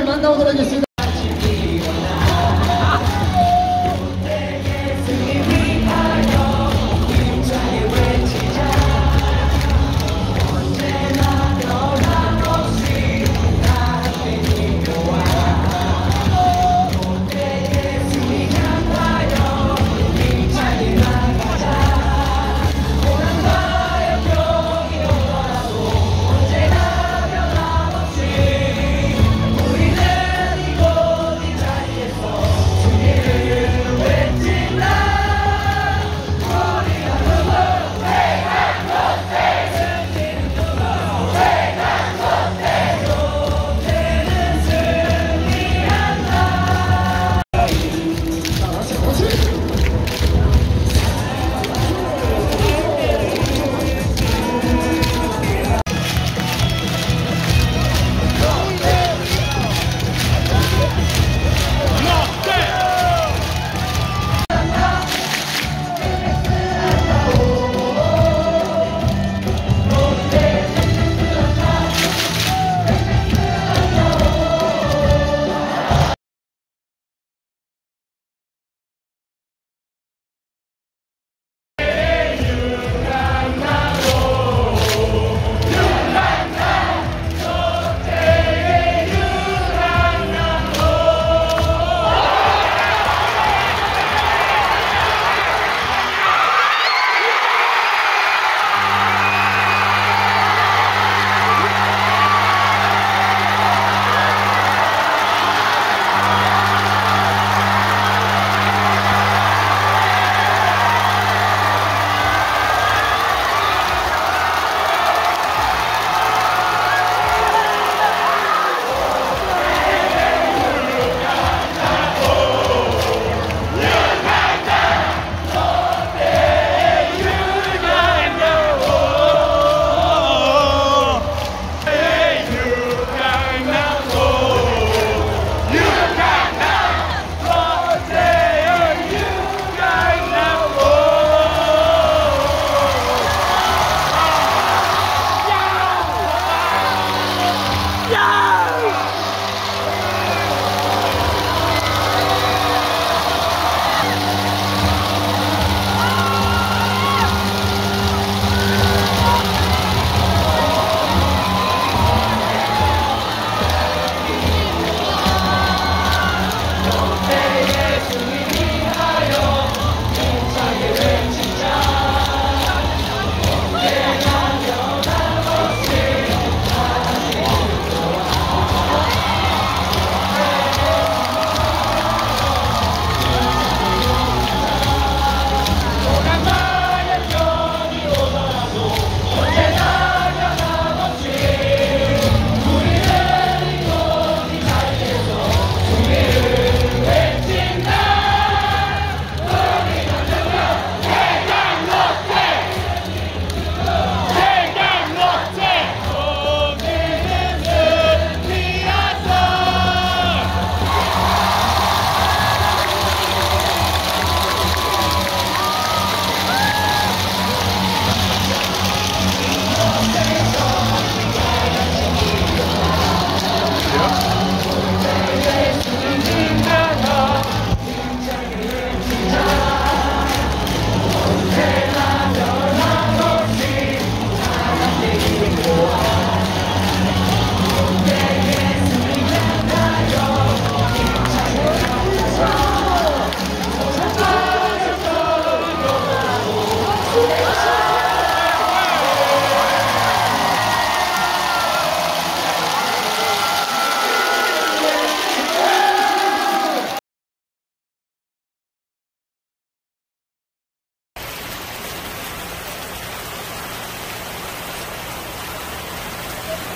前、万田踊りです。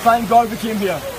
Thank God we came here.